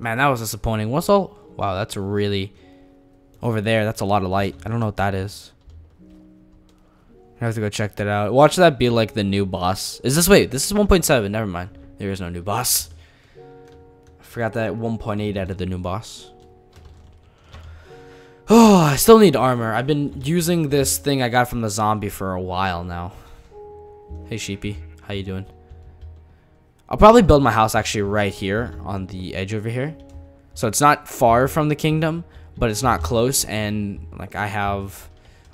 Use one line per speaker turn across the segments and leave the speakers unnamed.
Man, that was disappointing. What's all? Wow, that's really over there. That's a lot of light. I don't know what that is. I have to go check that out. Watch that be like the new boss. Is this wait? This is 1.7. Never mind. There is no new boss. I forgot that 1.8 added the new boss. Oh, I still need armor. I've been using this thing I got from the zombie for a while now. Hey, sheepy. How you doing? I'll probably build my house actually right here on the edge over here. So it's not far from the kingdom, but it's not close. And like I have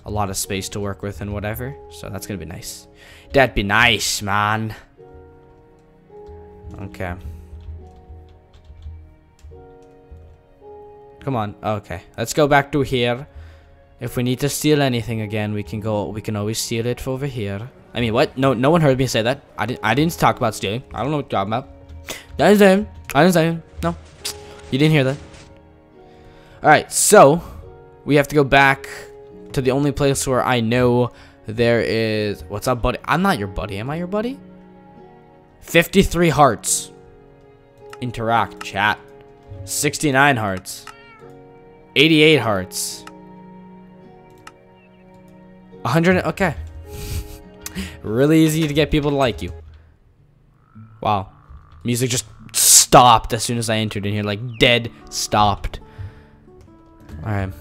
a lot of space to work with and whatever. So that's going to be nice. That'd be nice, man. Okay. Come on. Okay. Let's go back to here. If we need to steal anything again, we can go. We can always steal it over here. I mean, what? No, no one heard me say that. I didn't. I didn't talk about stealing. I don't know what you're talking about. I didn't say it. I didn't say it. No, you didn't hear that. All right, so we have to go back to the only place where I know there is. What's up, buddy? I'm not your buddy. Am I your buddy? 53 hearts. Interact, chat. 69 hearts. 88 hearts. 100. Okay. Really easy to get people to like you. Wow. Music just stopped as soon as I entered in here. Like, dead stopped. Alright.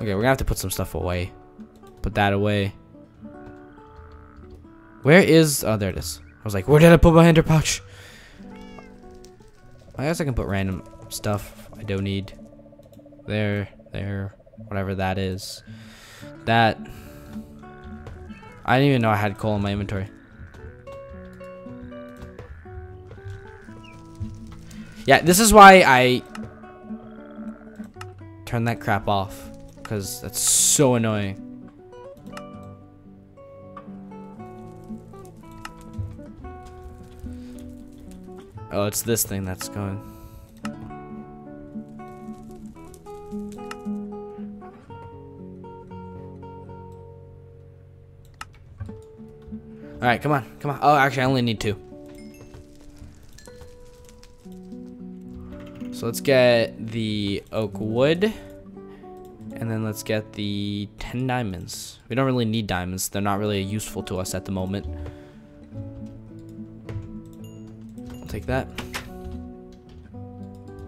Okay, we're gonna have to put some stuff away. Put that away. Where is... Oh, there it is. I was like, where did I put my ender pouch? I guess I can put random stuff I don't need. There, there, whatever that is. That... I didn't even know I had coal in my inventory. Yeah, this is why I turn that crap off. Because that's so annoying. Oh, it's this thing that's going. Alright, come on, come on. Oh, actually, I only need two. So let's get the oak wood. And then let's get the 10 diamonds. We don't really need diamonds. They're not really useful to us at the moment. I'll take that.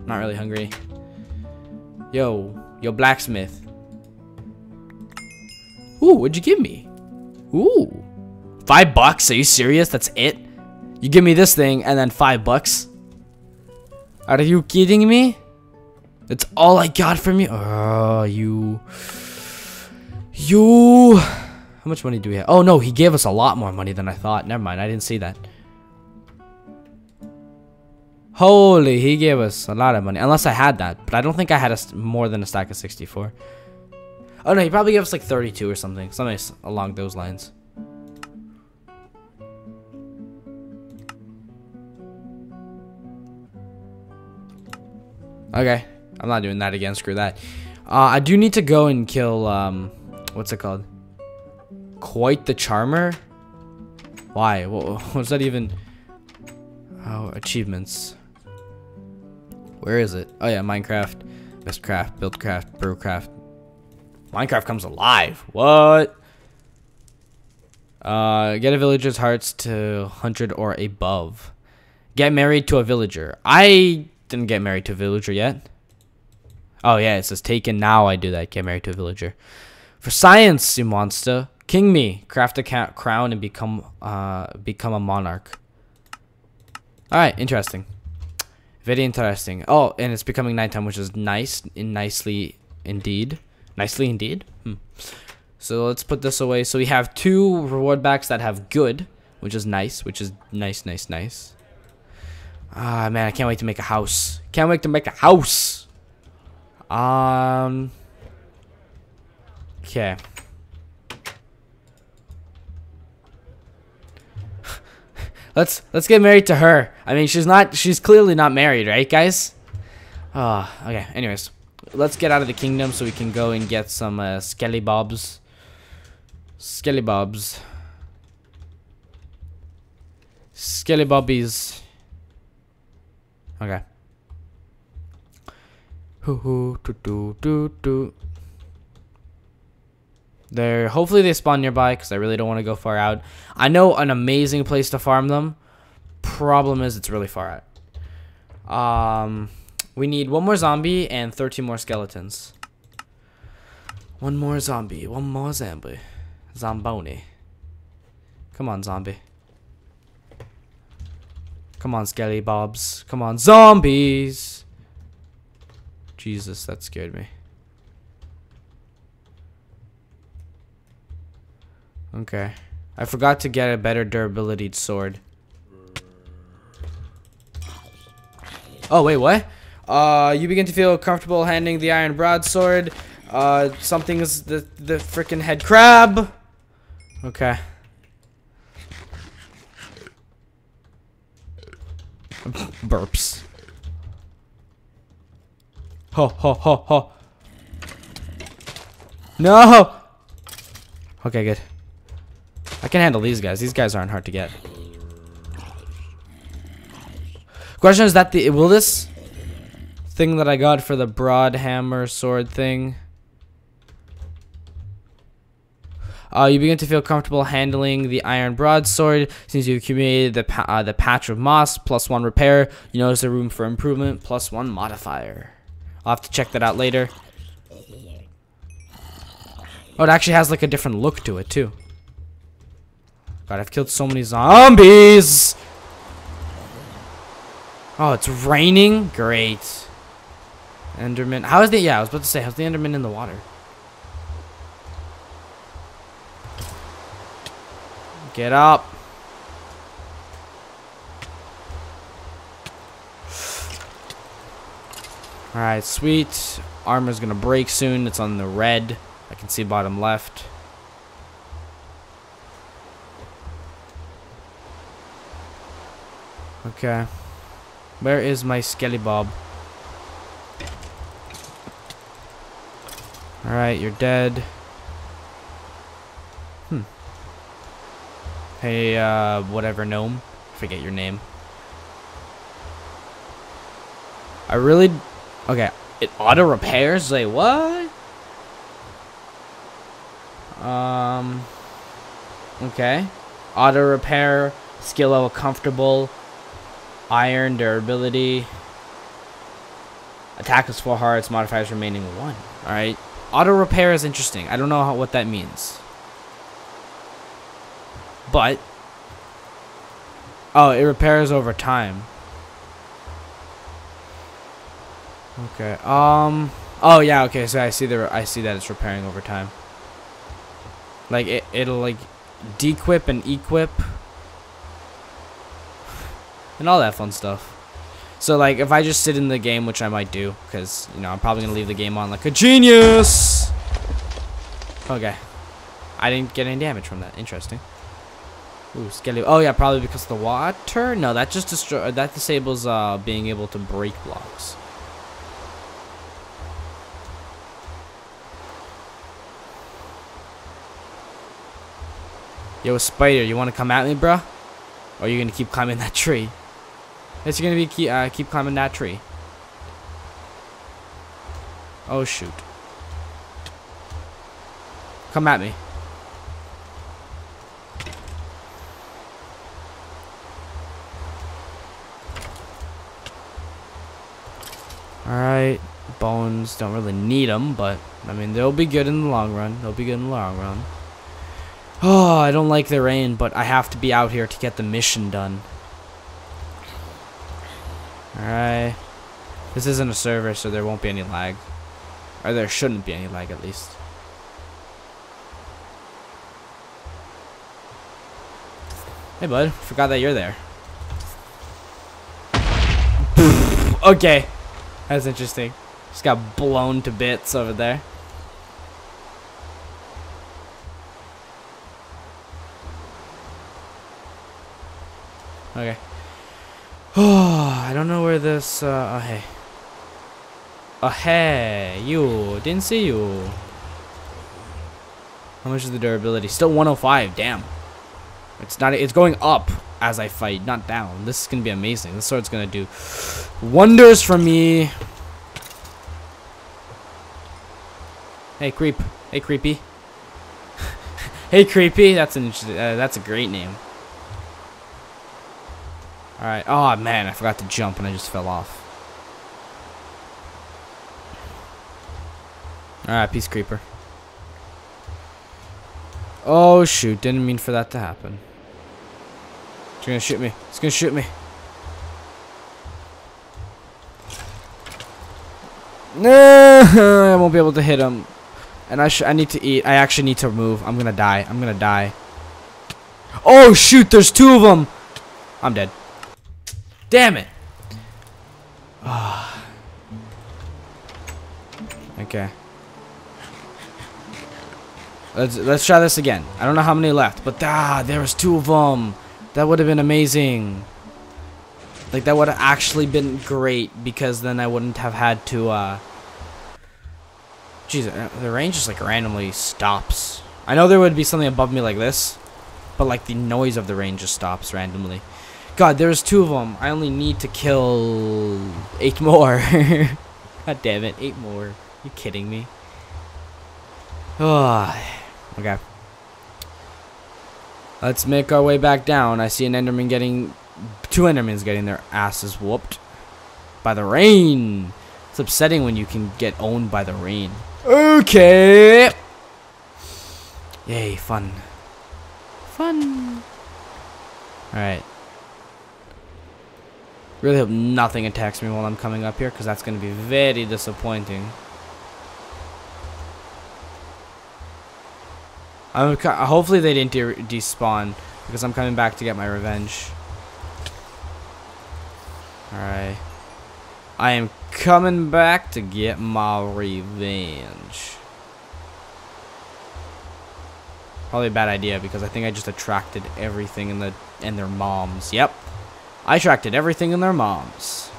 Not really hungry. Yo, yo blacksmith. Ooh, what'd you give me? Ooh. Five bucks? Are you serious? That's it? You give me this thing and then five bucks? Are you kidding me? That's all I got from you? Oh, you... You... How much money do we have? Oh, no, he gave us a lot more money than I thought. Never mind, I didn't see that. Holy, he gave us a lot of money. Unless I had that. But I don't think I had a, more than a stack of 64. Oh, no, he probably gave us like 32 or something. Something along those lines. Okay. I'm not doing that again. Screw that. Uh, I do need to go and kill, um, what's it called? Quite the Charmer? Why? What, what's that even? Oh, achievements. Where is it? Oh yeah, Minecraft, Mystcraft, Buildcraft, Brewcraft. Minecraft comes alive. What? Uh, get a villager's hearts to 100 or above. Get married to a villager. I didn't get married to a villager yet. Oh yeah, it says taken. Now I do that. Get married to a villager. For science, you monster. King me. Craft a crown and become uh become a monarch. Alright, interesting. Very interesting. Oh, and it's becoming nighttime, which is nice. and nicely indeed. Nicely indeed. Hmm. So let's put this away. So we have two reward backs that have good, which is nice, which is nice, nice, nice. Ah, man, I can't wait to make a house. Can't wait to make a house. Um. Okay. let's let's get married to her. I mean, she's not. She's clearly not married, right, guys? Oh, okay. Anyways, let's get out of the kingdom so we can go and get some uh, skelly bobs. Skelly bobs. Skelly bobbies. Okay. Hoo hoo. They're hopefully they spawn nearby because I really don't want to go far out. I know an amazing place to farm them. Problem is it's really far out. Um, we need one more zombie and 13 more skeletons. One more zombie. One more zombie. Zomboni. Come on, zombie. Come on, Skelly Bobs. Come on, zombies! Jesus, that scared me. Okay. I forgot to get a better durability sword. Oh, wait, what? Uh, you begin to feel comfortable handling the iron broadsword. Uh, something is the, the freaking head crab. Okay. Burps. Ho, ho, ho, ho. No! Okay, good. I can handle these guys. These guys aren't hard to get. Question is that the will this thing that I got for the broad hammer sword thing Uh, you begin to feel comfortable handling the iron broadsword since you've accumulated the, pa uh, the patch of moss, plus one repair. You notice the room for improvement, plus one modifier. I'll have to check that out later. Oh, it actually has like a different look to it too. God, I've killed so many zombies! Oh, it's raining? Great. Enderman. How is the, yeah, I was about to say, how's the Enderman in the water? Get up. Alright, sweet. Armor's gonna break soon. It's on the red. I can see bottom left. Okay. Where is my skelly bob? Alright, you're dead. Hey, uh, whatever gnome. Forget your name. I really... Okay, it auto repairs? Like, what? Um... Okay. Auto repair, skill level comfortable, iron, durability. Attack is 4 hearts, modifiers remaining 1. Alright. Auto repair is interesting. I don't know how, what that means. But oh, it repairs over time. Okay. Um. Oh yeah. Okay. So I see the I see that it's repairing over time. Like it, it'll like dequip and equip and all that fun stuff. So like if I just sit in the game, which I might do, because you know I'm probably gonna leave the game on like a genius. Okay. I didn't get any damage from that. Interesting. Ooh, skelly. Oh yeah, probably because the water. No, that just destroy. That disables uh being able to break blocks. Yo, spider, you want to come at me, bruh? Or are you gonna keep climbing that tree? Yes, you're gonna be keep, uh, keep climbing that tree. Oh shoot! Come at me. Bones, don't really need them, but, I mean, they'll be good in the long run. They'll be good in the long run. Oh, I don't like the rain, but I have to be out here to get the mission done. Alright. This isn't a server, so there won't be any lag. Or there shouldn't be any lag, at least. Hey, bud. Forgot that you're there. okay. That's interesting. Just got blown to bits over there. Okay. Oh, I don't know where this, uh, oh, hey. Oh, hey, you, didn't see you. How much is the durability? Still 105, damn. It's not. It's going up as I fight, not down. This is gonna be amazing. This sword's gonna do wonders for me. Hey, creep. Hey, creepy. hey, creepy. That's an. Uh, that's a great name. All right. Oh man, I forgot to jump and I just fell off. All right, peace, creeper. Oh shoot! Didn't mean for that to happen. It's gonna shoot me. It's gonna shoot me. No, I won't be able to hit him. And I I need to eat. I actually need to move. I'm gonna die. I'm gonna die. Oh shoot! There's two of them. I'm dead. Damn it. okay. Let's let's try this again. I don't know how many left, but ah, there was two of them. That would have been amazing. Like that would have actually been great because then I wouldn't have had to. uh Jeez, uh, the range just like randomly stops. I know there would be something above me like this, but like the noise of the range just stops randomly. God, there's two of them. I only need to kill eight more. God damn it, eight more. You kidding me? Oh. Okay. Let's make our way back down. I see an Enderman getting... Two Endermans getting their asses whooped. By the rain. It's upsetting when you can get owned by the rain. Okay. Yay, fun. Fun. Alright. Really hope nothing attacks me while I'm coming up here, because that's going to be very disappointing. I'm hopefully they didn't de despawn because I'm coming back to get my revenge. Alright. I am coming back to get my revenge. Probably a bad idea because I think I just attracted everything in the in their moms. Yep. I attracted everything in their moms.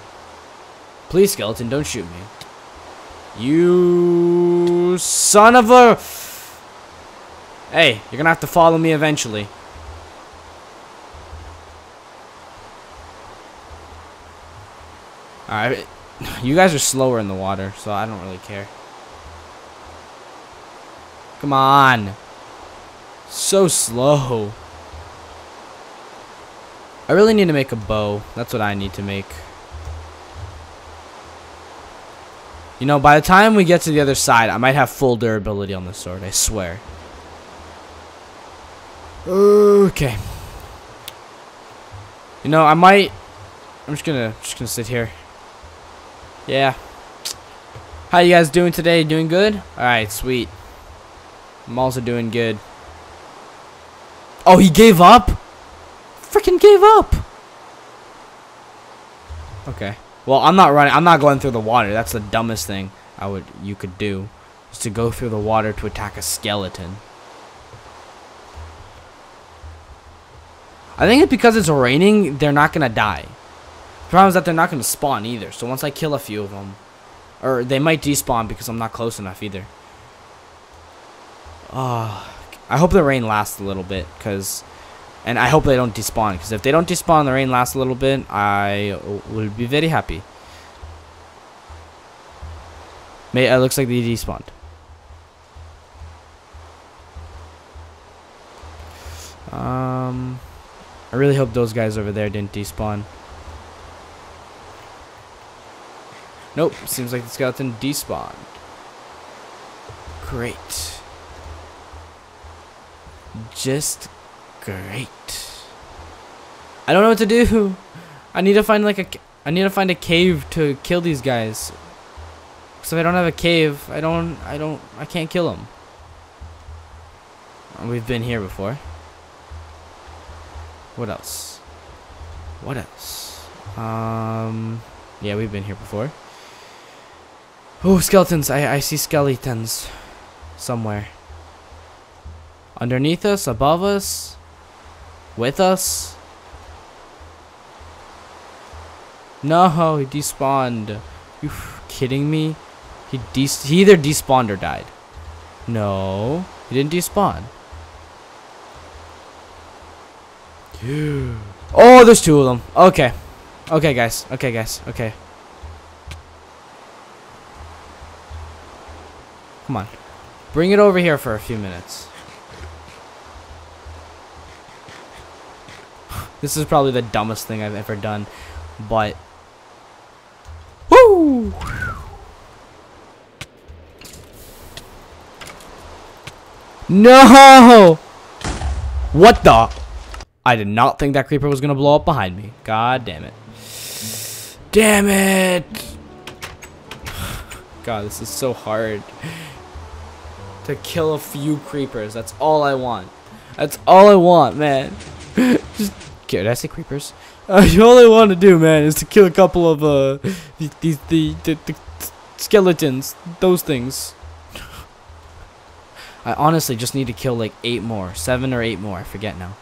Please, skeleton, don't shoot me. You son of a... Hey, you're gonna have to follow me eventually. Alright, you guys are slower in the water, so I don't really care. Come on. So slow. I really need to make a bow. That's what I need to make. You know, by the time we get to the other side, I might have full durability on this sword, I swear. Okay. You know, I might. I'm just gonna just gonna sit here. Yeah. How you guys doing today? Doing good? All right, sweet. I'm also doing good. Oh, he gave up? Freaking gave up. Okay. Well, I'm not running. I'm not going through the water. That's the dumbest thing I would you could do, is to go through the water to attack a skeleton. I think it's because it's raining, they're not going to die. Problem is that they're not going to spawn either. So once I kill a few of them, or they might despawn because I'm not close enough either. Oh, I hope the rain lasts a little bit because, and I hope they don't despawn because if they don't despawn, the rain lasts a little bit, I will be very happy. May it looks like they despawned. Um. I really hope those guys over there didn't despawn. Nope, seems like the skeleton despawned. Great. Just great. I don't know what to do. I need to find like a I need to find a cave to kill these guys. So if I don't have a cave, I don't I don't I can't kill them. We've been here before. What else? What else? Um, yeah, we've been here before. Oh, skeletons. I, I see skeletons somewhere. Underneath us, above us, with us. No, he despawned. You kidding me? He, des he either despawned or died. No, he didn't despawn. Oh, there's two of them. Okay. Okay, guys. Okay, guys. Okay. Come on. Bring it over here for a few minutes. This is probably the dumbest thing I've ever done, but... Woo! No! What the? I did not think that creeper was going to blow up behind me. God damn it. Damn it! God, this is so hard. To kill a few creepers. That's all I want. That's all I want, man. Just, did I say creepers? Uh, all I want to do, man, is to kill a couple of, uh, these the, the, the skeletons. Those things. I honestly just need to kill like eight more. Seven or eight more. I forget now.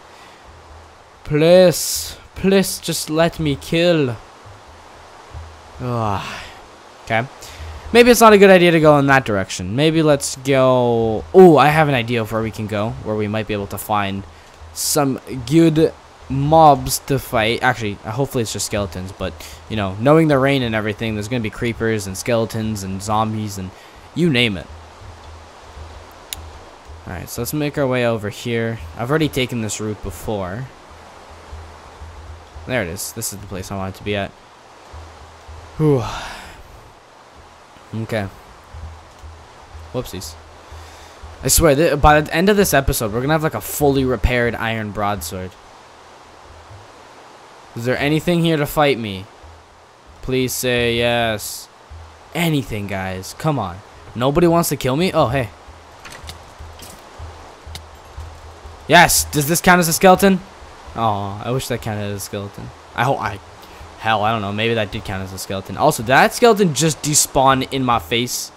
Please. Please just let me kill. Ugh. Okay. Maybe it's not a good idea to go in that direction. Maybe let's go... Oh, I have an idea of where we can go. Where we might be able to find some good mobs to fight. Actually, hopefully it's just skeletons. But, you know, knowing the rain and everything, there's going to be creepers and skeletons and zombies and you name it. Alright, so let's make our way over here. I've already taken this route before. There it is. This is the place I wanted to be at. Whew. Okay. Whoopsies. I swear, th by the end of this episode, we're gonna have like a fully repaired iron broadsword. Is there anything here to fight me? Please say yes. Anything, guys. Come on. Nobody wants to kill me? Oh, hey. Yes. Does this count as a skeleton? Oh, I wish that counted as a skeleton. I hope I... Hell, I don't know. Maybe that did count as a skeleton. Also, did that skeleton just despawn in my face?